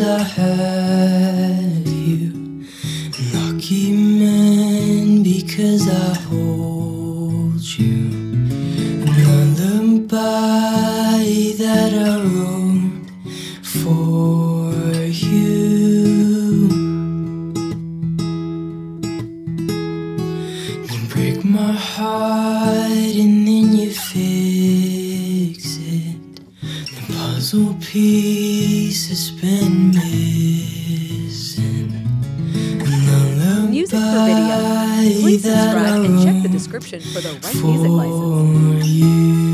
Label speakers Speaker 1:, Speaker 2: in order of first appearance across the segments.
Speaker 1: I have you. Lucky man because I hold you. Another by that I wrote for you. You break my heart and then you fix puzzle piece has been missing.
Speaker 2: Music for video. Please subscribe and check the description for the right music license.
Speaker 1: you.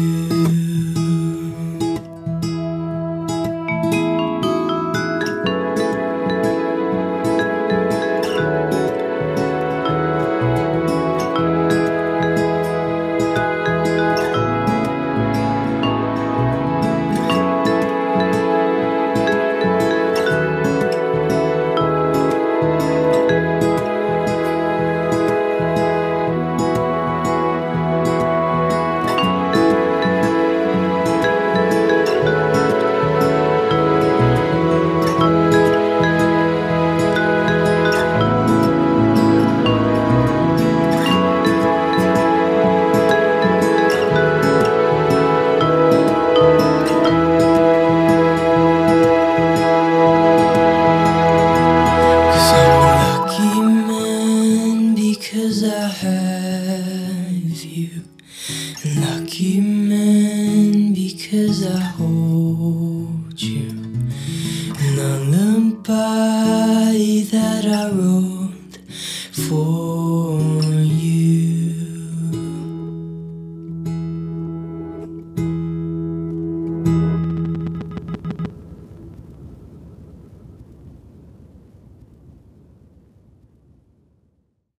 Speaker 1: You. Lucky man because I hold you. Lullaby that I wrote